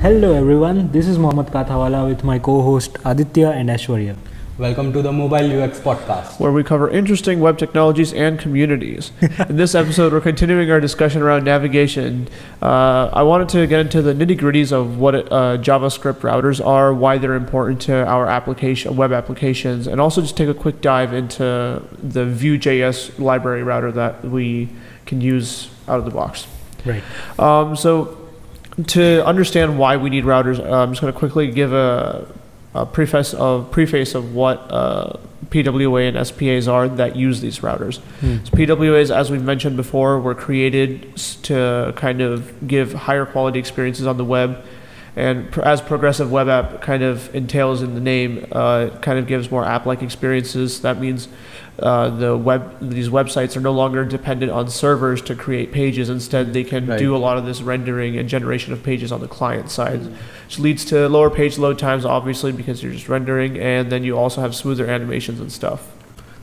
Hello everyone, this is Mohammad Kathawala with my co-host Aditya and Ashwarya. Welcome to the Mobile UX podcast. where we cover interesting web technologies and communities. In this episode, we're continuing our discussion around navigation. Uh, I wanted to get into the nitty gritties of what uh, JavaScript routers are, why they're important to our application, web applications, and also just take a quick dive into the Vue.js library router that we can use out of the box. Right. Um, so, to understand why we need routers, uh, I'm just going to quickly give a, a preface of preface of what uh, PWA and SPAs are that use these routers. So PWAs, as we've mentioned before, were created to kind of give higher quality experiences on the web. And pr- as progressive web app kind of entails in the name, uh, it kind of gives more app-like experiences. That means uh, the web these websites are no longer dependent on servers to create pages. Instead, they can Right. do a lot of this rendering and generation of pages on the client side, which leads to lower page load times, obviously, because you're just rendering, and then you also have smoother animations and stuff.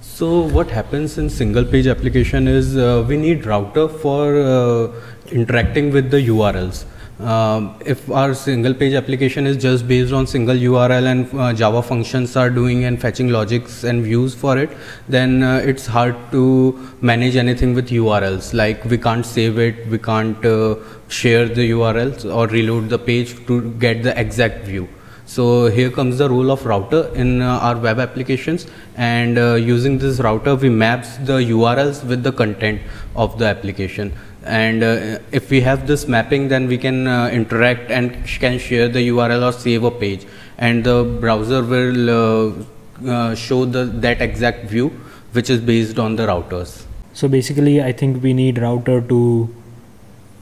So what happens in single page application is uh, we need router for uh, interacting with the URLs. Um, if our single page application is just based on single URL and uh, Java functions are doing and fetching logics and views for it, then uh, it's hard to manage anything with URLs. Like we can't save it, we can't uh, share the URLs or reload the page to get the exact view. So here comes the role of router in uh, our web applications and uh, using this router we maps the URLs with the content of the application and uh, if we have this mapping then we can uh, interact and sh- can share the URL or save a page and the browser will uh, uh, show the that exact view which is based on the routers. So basically, I think we need router to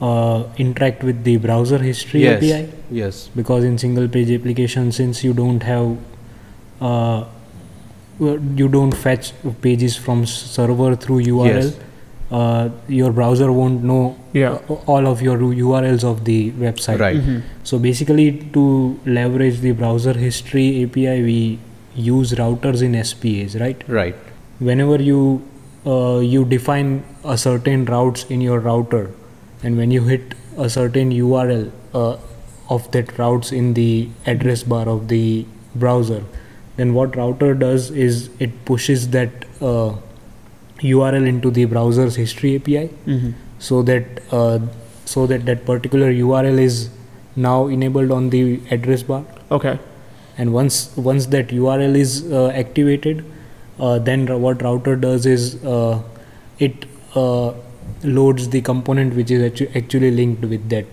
uh, interact with the browser history yes. API Yes. because in single page application, since you don't have uh, you don't fetch pages from server through URL. Yes. Uh, your browser won't know Yeah. uh, all of your URLs of the website. Right. Mhm. So basically, to leverage the browser history API, we use routers in SPAs, right? Right. Whenever you uh, you define a certain routes in your router, and when you hit a certain URL uh, of that routes in the address bar of the browser, then what router does is it pushes that uh, URL into the browser's history API Mhm. so that uh, so that that particular URL is now enabled on the address bar Okay. and once once that URL is uh, activated uh, then what router does is uh, it uh, loads the component which is actu- actually linked with that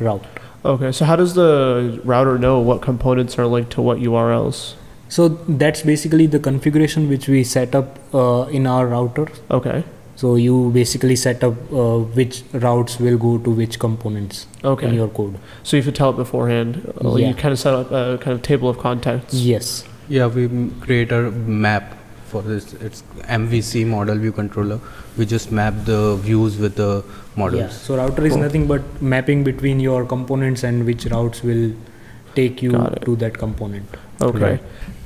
route Okay. So how does the router know what components are linked to what URLs? So that's basically the configuration which we set up uh, in our router Okay. so you basically set up uh, which routes will go to which components Okay. in your code So you have to tell it beforehand. Uh, Yeah. You kind of set up a kind of table of contents. yes Yeah, we m- create a map for this. It's MVC model view controller. We just map the views with the models. Yeah. So router is Cool. nothing but mapping between your components and which routes will take you to that component. Okay. Right.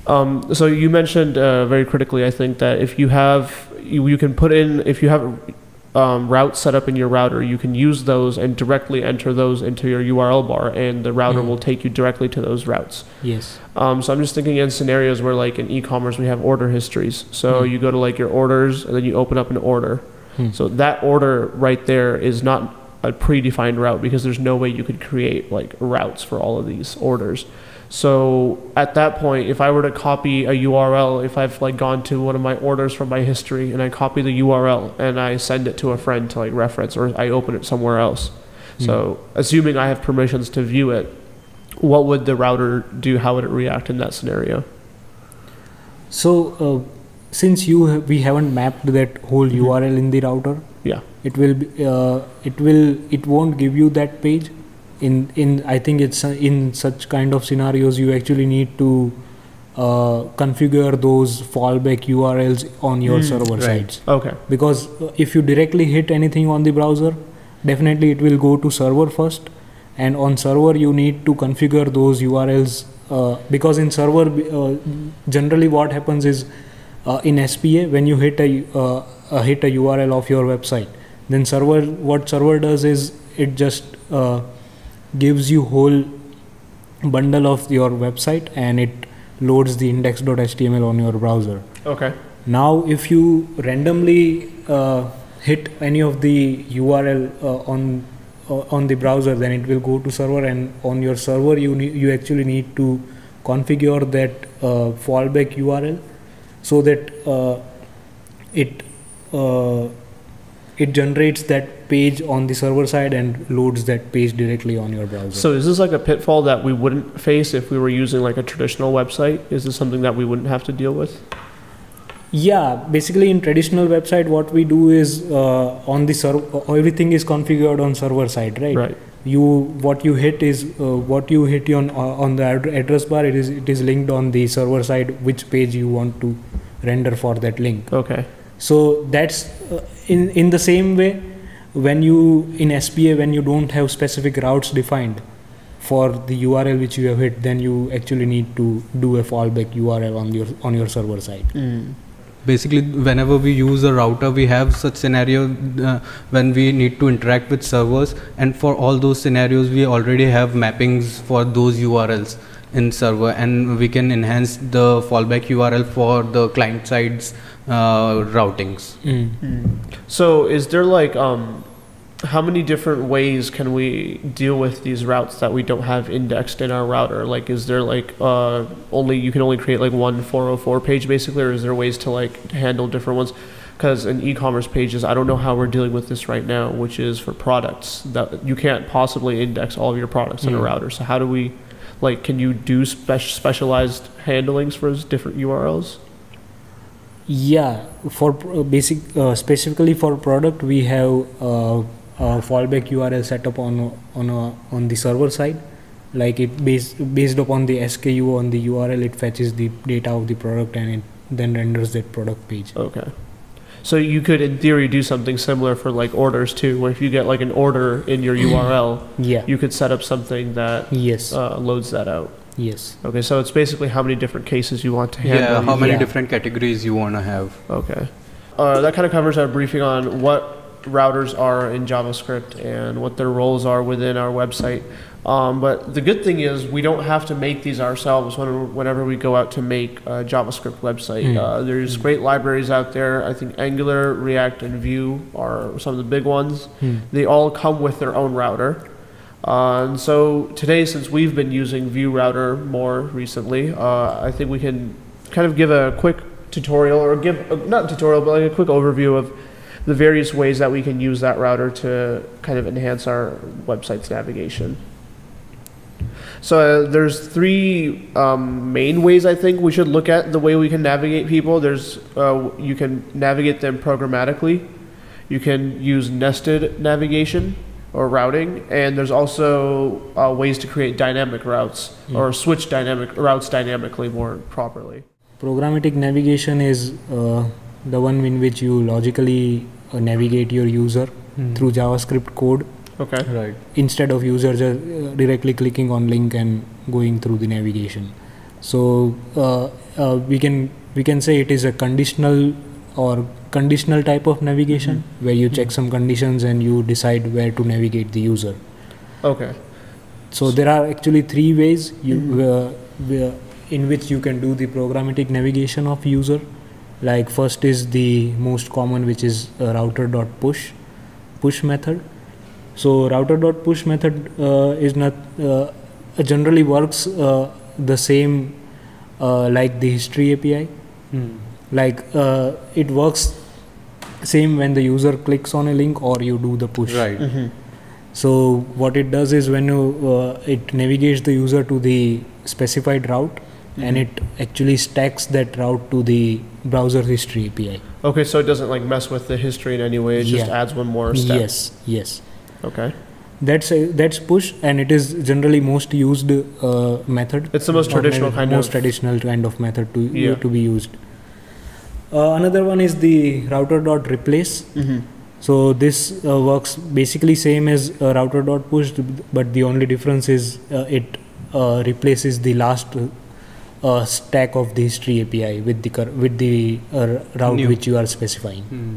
Um, so you mentioned uh, very critically, I think that if you have, you, you can put in, if you have um, routes set up in your router, you can use those and directly enter those into your URL bar, and the router Mhm. will take you directly to those routes. Yes. Um, so I'm just thinking in scenarios where, like in e-commerce, we have order histories. So Hmm. you go to like your orders, and then you open up an order. Hmm. So that order right there is not a predefined route because there's no way you could create like routes for all of these orders. So at that point, if I were to copy a URL, if I've like gone to one of my orders from my history and I copy the URL and I send it to a friend to like reference or I open it somewhere else. So assuming I have permissions to view it, what would the router do? How would it react in that scenario? So uh, since you ha- we haven't mapped that whole Mhm. URL in the router, Yeah. it will be, uh, it will it won't give you that page. In in I think it's uh, in such kind of scenarios you actually need to uh, configure those fallback URLs on your Mm, server right. sides. Okay. because uh, if you directly hit anything on the browser definitely it will go to server first and on server you need to configure those urls uh, because in server uh, generally what happens is uh, in spa when you hit a, uh, uh, hit a url of your website then server what server does is it just uh, gives you whole bundle of your website and it loads the index.html on your browser. Okay. Now, if you randomly uh, hit any of the URL uh, on uh, on the browser, then it will go to server, and on your server, you need, you actually need to configure that uh, fallback URL so that uh, it uh, it generates that page on the server side and loads that page directly on your browser. So is this like a pitfall that we wouldn't face if we were using like a traditional website? Is this something that we wouldn't have to deal with? Yeah, basically in traditional website, what we do is uh, on the server, everything is configured on server side, right? Right. You what you hit is uh, what you hit on uh, on the ad- address bar. It is it is linked on the server side which page you want to render for that link. Okay. So that's uh, in in the same way when you in SPA when you don't have specific routes defined for the URL which you have hit, then you actually need to do a fallback URL on your on your server side. Mm. basically whenever we use a router we have such scenario uh, when we need to interact with servers and for all those scenarios we already have mappings for those urls in server and we can enhance the fallback url for the client side's uh, routings So is there like um how many different ways can we deal with these routes that we don't have indexed in our router? Like is there like uh only you can only create like one 404 page basically or is there ways to like handle different ones? Because in e-commerce pages, I don't know how we're dealing with this right now, which is for products that you can't possibly index all of your products in a Mm. router. So how do we like can you do spec- specialized handlings for those different URLs? Yeah, for basic uh, specifically for product, we have uh, a fallback URL set up on on a, on the server side. Like it based based upon the SKU on the URL, it fetches the data of the product and it then renders that product page. Okay. So you could, in theory, do something similar for like orders too, where if you get like an order in your URL, Yeah. you could set up something that yes. uh, loads that out. Yes. Okay, so it's basically how many different cases you want to handle. yeah how many Yeah. different categories you want to have Okay. Uh, that kind of covers our briefing on what routers are in JavaScript and what their roles are within our website. Um, but the good thing is we don't have to make these ourselves when, whenever we go out to make a JavaScript website. Hmm. Uh, there's great libraries out there. I think Angular, React, and Vue are some of the big ones. Hmm. They all come with their own router. Uh, and so today, since we've been using Vue Router more recently, uh, I think we can kind of give a quick tutorial or give uh, not tutorial, but like a quick overview of the various ways that we can use that router to kind of enhance our website's navigation. So uh, there's three um, main ways I think we should look at the way we can navigate people. There's uh, you can navigate them programmatically. You can use nested navigation or routing, and there's also uh, ways to create dynamic routes or switch dynamic routes dynamically more properly. Programmatic navigation is uh, the one in which you logically uh, navigate your user through JavaScript code. Okay. right. Instead of user just uh, directly clicking on link and going through the navigation. So uh, uh, we can we can say it is a conditional or conditional type of navigation where you check some conditions and you decide where to navigate the user. Okay. so there are actually three ways you uh, in which you can do the programmatic navigation of user. Like first is the most common which is uh, router.push push push method. So router.push method uh, is not uh, generally works uh, the same uh, like the history api like uh, it works same when the user clicks on a link or you do the push right Mm-hmm. so what it does is when you uh, it navigates the user to the specified route and it actually stacks that route to the browser history API. Okay, so it doesn't like mess with the history in any way. It just adds one more step. Yes, yes. Okay. That's a, that's push and it is generally most used uh, method. It's the most traditional nav- kind most of- traditional kind of method to Yeah. to be used. Uh, another one is the router dot replace. Mm-hmm. So this uh, works basically same as uh, router dot push, but the only difference is uh, it uh, replaces the last uh, stack of the history API with the cur- with the uh, route New. which you are specifying. Hmm.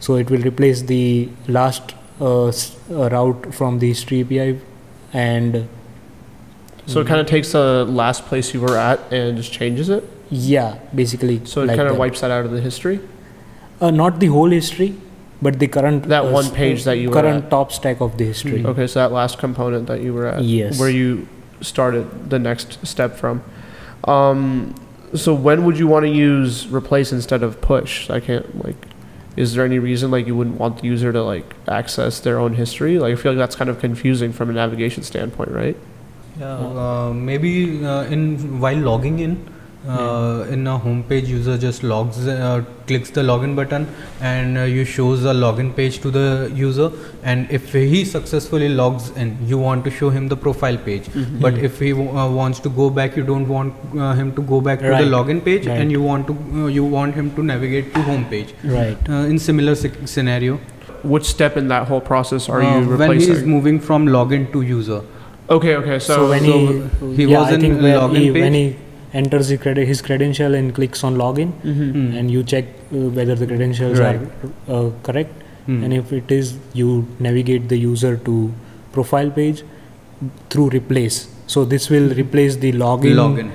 So it will replace the last uh, s- uh, route from the history API, and So it kind of takes the last place you were at and just changes it. Yeah, basically. So it like kind of that. wipes that out of the history. Uh, not the whole history, but the current That uh, one s- page that you were current at. top stack of the history. Mhm. Okay, so that last component that you were at, Yes. where you started the next step from. Um, so when would you want to use replace instead of push? I can't like. Is there any reason like you wouldn't want the user to like access their own history? Like I feel like that's kind of confusing from a navigation standpoint, right? Yeah, uh, maybe uh, in while logging in, uh, in a home page, user just logs, uh, clicks the login button, and uh, you shows a login page to the user. And if he successfully logs in, you want to show him the profile page. But if he w- uh, wants to go back, you don't want uh, him to go back to the login page, Right. and you want to uh, you want him to navigate to home page. Right. Uh, in similar sc- scenario, Which step in that whole process are uh, you when he is replacing? moving from login to user. okay, okay, so, So, when so he, he yeah, was I in think where login he, when page? Enters his credential and clicks on login, Mhm. Hmm. and you check uh, whether the credentials Right. are uh, correct, Hmm. and if it is, you navigate the user to profile page through replace. So this will replace the login, login.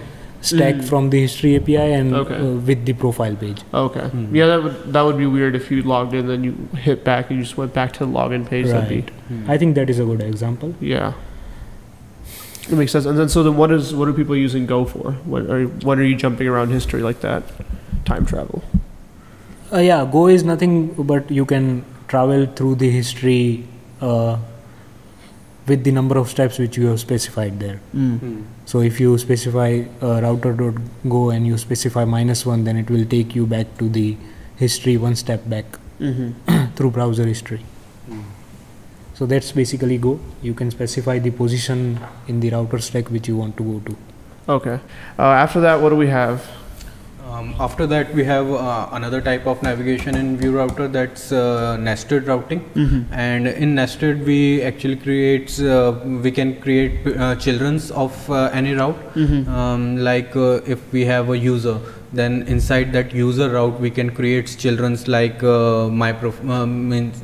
stack Mm. from the history API and Okay. uh, with the profile page. Okay. Hmm. Yeah, that would that would be weird if you logged in then you hit back and you just went back to the login page. That'd Right. be I think that is a good example. yeah. That makes sense. And then so then what is what are people using Go for? When are when are you jumping around history like that? Time travel. Uh, yeah, Go is nothing but you can travel through the history uh, with the number of steps which you have specified there. Hmm. So if you specify uh, router.go and you specify minus one, then it will take you back to the history one step back Mm-hmm. through browser history. So that's basically Go. You can specify the position in the router stack which you want to go to. Okay. Uh, after that, what do we have? Um, after that, we have uh, another type of navigation in Vue Router that's uh, nested routing. Mm-hmm. And in nested, we actually creates uh, we can create uh, childrens of uh, any route. Mm-hmm. Um, like uh, if we have a user, then inside that user route, we can create childrens like uh, my prof- uh, means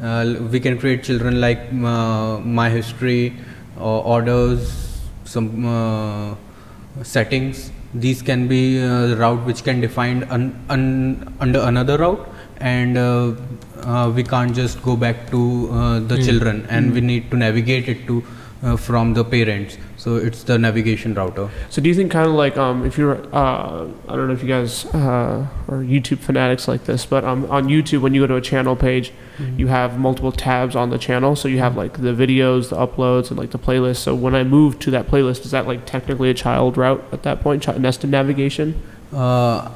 we can create children like uh, my history, or orders, some uh, settings. These can be uh, the route which can defined un- un- under another route, and uh, uh, we can't just go back to uh, the Mm. children, and Mm. we need to navigate it to uh, from the parents. So it's the navigation router. So do you think kind of like um, if you're uh, I don't know if you guys uh, are YouTube fanatics like this, but um, on YouTube when you go to a channel page, you have multiple tabs on the channel. So you have like the videos, the uploads, and like the playlist. So when I move to that playlist, is that like technically a child route at that point, chi- nested navigation? Uh,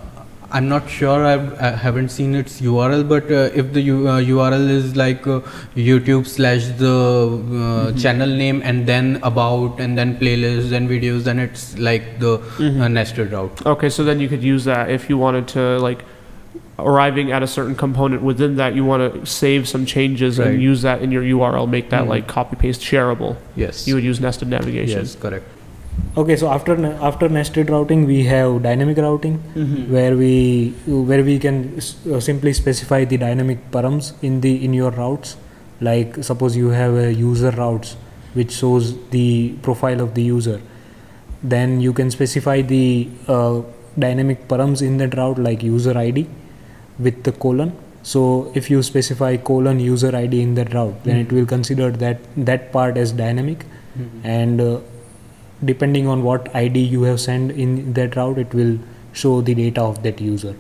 I'm not sure. I've, I haven't seen its URL, but uh, if the U, uh, URL is like uh, YouTube slash the uh, channel name and then about and then playlists and videos, then it's like the uh, nested route. Okay, so then you could use that if you wanted to like arriving at a certain component within that you want to save some changes Right. and use that in your URL, make that Mhm. like copy paste shareable. Yes. You would use nested navigation. yes, correct. Okay, so after after nested routing, we have dynamic routing. Mm-hmm. where we where we can s- uh, simply specify the dynamic params in the in your routes like suppose you have a user routes which shows the profile of the user then you can specify the uh, dynamic params in that route like user id with the colon so if you specify colon user id in that route then it will consider that that part as dynamic and uh, depending on what id you have sent in that route it will show the data of that user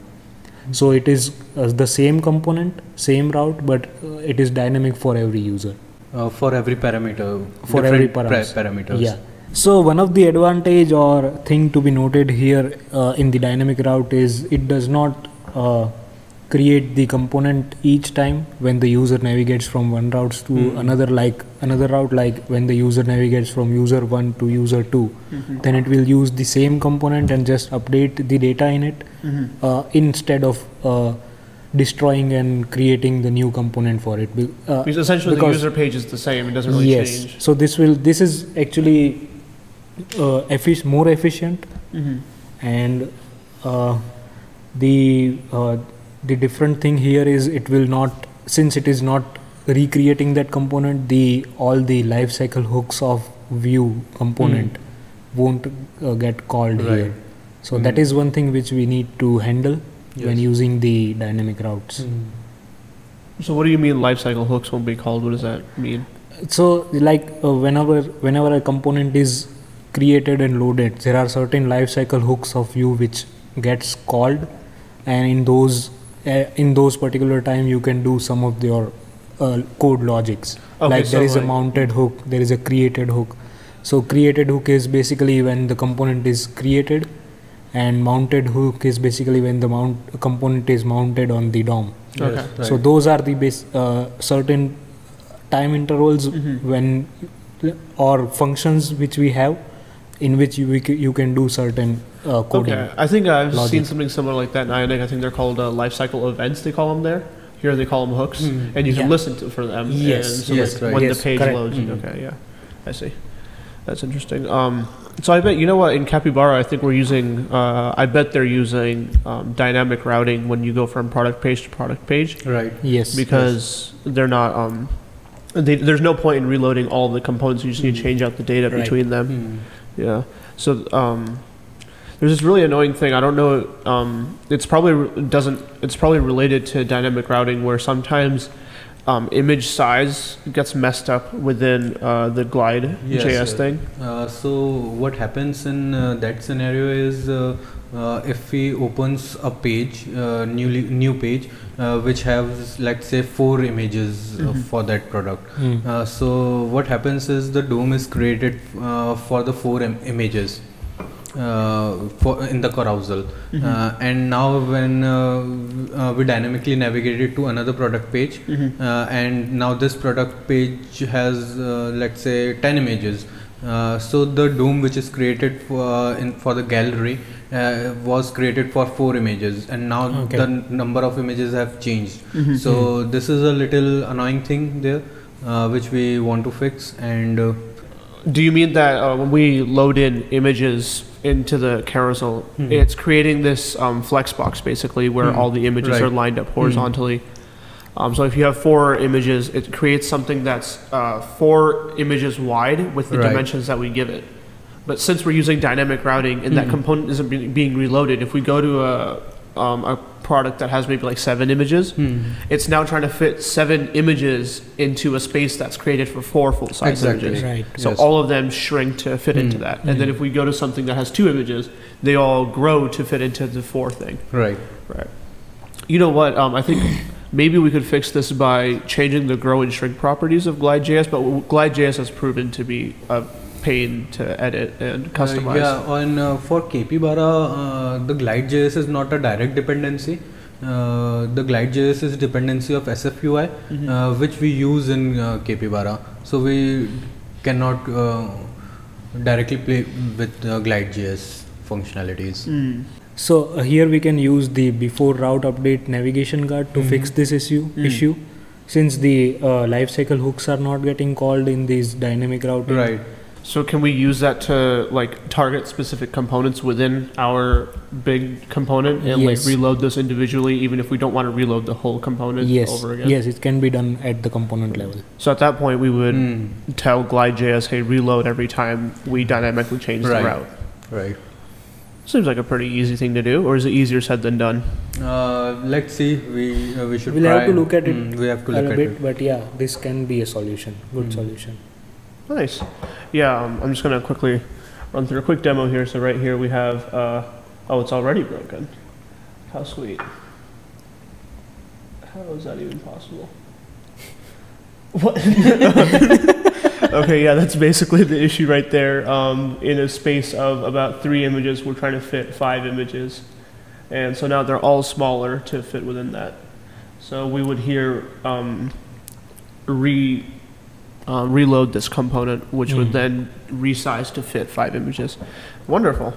so it is uh, the same component same route but uh, it is dynamic for every user Uh, for every parameter. for every params. parameters. yeah so one of the advantage or thing to be noted here uh, in the dynamic route is it does not uh, create the component each time when the user navigates from one route to Mhm. another like another route like when the user navigates from user 1 to user 2 then it will use the same component and just update the data in it uh, instead of uh, destroying and creating the new component for it Be- uh, Because essentially Because- the user page is the same. It doesn't really yes change. so this will this is actually uh, effic- more efficient and uh, the uh, the different thing here is it will not since it is not recreating that component the all the life cycle hooks of Vue component won't uh, get called Right. here. So that Mm. is one thing which we need to handle when using the dynamic routes. Mm. So what do you mean lifecycle hooks won't be called? What does that mean? So like uh, whenever whenever a component is created and loaded, there are certain lifecycle hooks of Vue which gets called, and in those in those particular time you can do some of your uh, code logics. Okay, like so there is a mounted hook, there is a created hook. So created hook is basically when the component is created, and mounted hook is basically when the mount component is mounted on the DOM. Yes, Okay. right. So those are the base uh, certain time intervals Mhm. when or functions which we have in which you we c- you can do certain uh, coding. Okay, I think I've logic. seen something similar like that in Ionic. I think they're called uh, lifecycle events. They call them there. Here they call them hooks, Mm. and you can Yeah. listen to for them. Yes. and so Yes, like right. when Yes, the page correct. loads. Mm. Okay, yeah, I see. That's interesting. Um, so I bet you know what in Capybara, I think we're using. Uh, I bet they're using um, dynamic routing when you go from product page to product page Right. Yes. because they're not. Um, they, there's no point in reloading all the components. You just need to Mm. change out the data Right. between them. Mm. Yeah. So um, there's this really annoying thing. I don't know. Um, it's probably doesn't. It's probably related to dynamic routing, where sometimes um, image size gets messed up within uh, the glide Yes, JS yes. thing. Uh, so what happens in uh, that scenario is uh, uh, if we opens a page, uh, newly new page, uh, which has let's say four images uh, Mhm. for that product. Mm. Uh, so what happens is the DOM is created uh, for the four Im- images for in the carousel, Mhm. uh, and now when uh, uh, we dynamically navigate it to another product page, Mhm. uh, and now this product page has uh, let's say 10 images uh, so the DOM which is created for, uh, in, for the gallery uh, was created for four images and now Okay. the n- number of images have changed Mhm. so this is a little annoying thing there uh, which we want to fix and uh, Do you mean that uh, when we load in images into the carousel, Mhm. it's creating this um, flex box basically where Mhm. all the images Right. are lined up horizontally? Um, so if you have four images, it creates something that's uh, four images wide with the Right. dimensions that we give it. But since we're using dynamic routing and that Mhm. component isn't be- being reloaded, if we go to a, um, a product that has maybe like seven images, it's now trying to fit seven images into a space that's created for four full size Exactly. images. Right. So Yes. all of them shrink to fit into Mm. that. And then Mm. if we go to something that has two images, they all grow to fit into the four thing. right You know what? Um, I think maybe we could fix this by changing the grow and shrink properties of GlideJS, but GlideJS has proven to be a pain to edit and customize. Uh, yeah, on uh, for Capybara, uh, the GlideJS is not a direct dependency. Uh, the GlideJS is dependency of SFUI, Mhm. uh, which we use in uh, Capybara. So we cannot uh, directly play with uh, GlideJS functionalities. Mm. So uh, here we can use the before route update navigation guard to Mhm. fix this issue Mm. issue since the uh, lifecycle hooks are not getting called in these dynamic routing. Right. So can we use that to like target specific components within our big component and Yes. like reload those individually, even if we don't want to reload the whole component Yes. over again? Yes, it can be done at the component level. So at that point, we would Mm, tell GlideJS, hey, reload every time we dynamically change Right. the route. right. Seems like a pretty easy thing to do, or is it easier said than done? Uh, let's see. We uh, we should. We'll have try. to look at it Mm, we have to a look at bit, it. but yeah, this can be a solution. Good Mm. solution. Nice. Yeah, um, I'm just gonna quickly run through a quick demo here. So right here we have, uh, oh, it's already broken. How sweet. How is that even possible? What? okay, yeah, that's basically the issue right there. Um, in a space of about three images, we're trying to fit five images. And so now they're all smaller to fit within that. So we would here um, re, uh, reload this component, which would Mm. then resize to fit five images. Wonderful.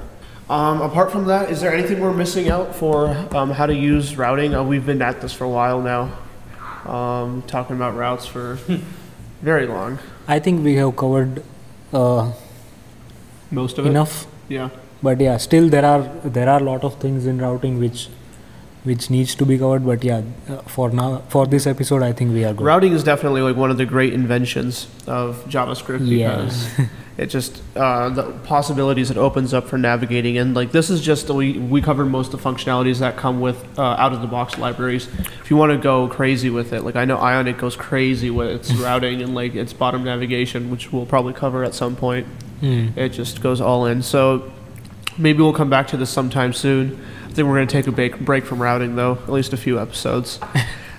Um, apart from that, is there anything we're missing out for um, how to use routing? Uh, we've been at this for a while now, um, talking about routes for very long. I think we have covered uh, Most of it. enough, Yeah. but yeah, still there are there are a lot of things in routing which which needs to be covered. But yeah, uh, for now for this episode, I think we are good. Routing is definitely like one of the great inventions of JavaScript Yeah. because it just uh, the possibilities it opens up for navigating and like this is just we we covered most of the functionalities that come with uh, out of the box libraries if you want to go crazy with it like i know ionic goes crazy with its routing and like its bottom navigation which we'll probably cover at some point Mm. it just goes all in so maybe we'll come back to this sometime soon think we're going to take a break, break from routing though at least a few episodes.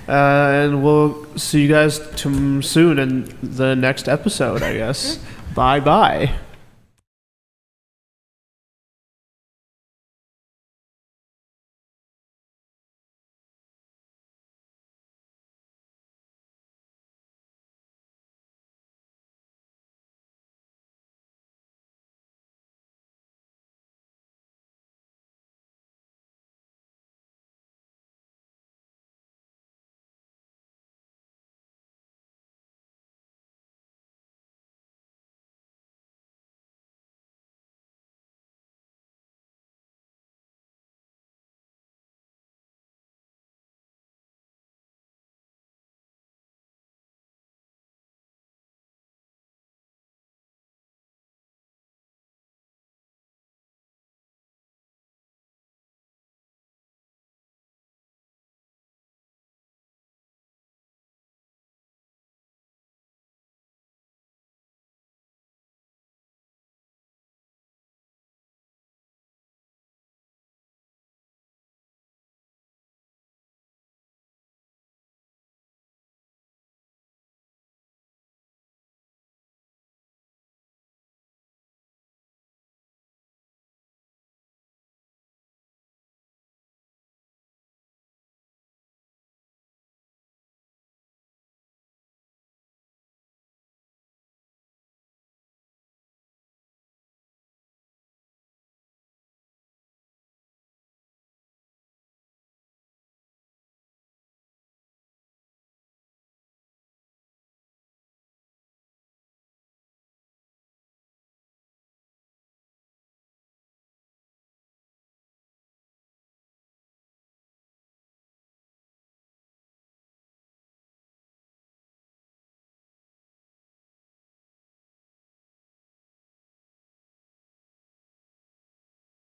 Uh, and we'll see you guys soon in the next episode i guess. Bye bye